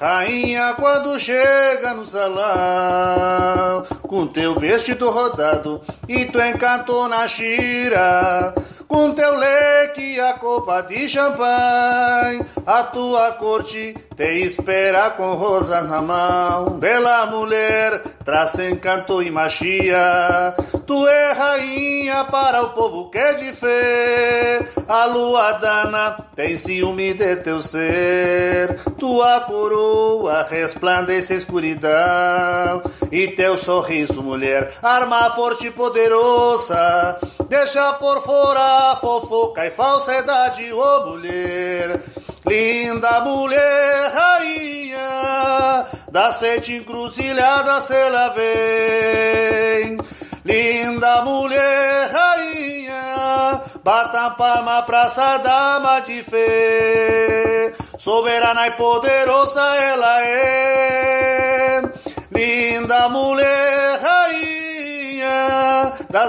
Rainha, quando chega no salão, com teu vestido rodado e tu encantou na xira, com teu leque a copa de champanhe, a tua corte te espera com rosas na mão. Bela mulher, traz encanto e machia, tu é rainha para o povo que é de fé. A lua dana tem ciúme de teu ser, tua coroa resplandece a escuridão. E teu sorriso, mulher, arma forte e poderosa, deixa por fora fofoca e falsidade, ô oh, mulher. Linda mulher, rainha, da sete encruzilhada se ela vem. Linda mulher, rainha, bata palma praça dama de fé. Soberana e poderosa ela é. Linda mulher, rainha, da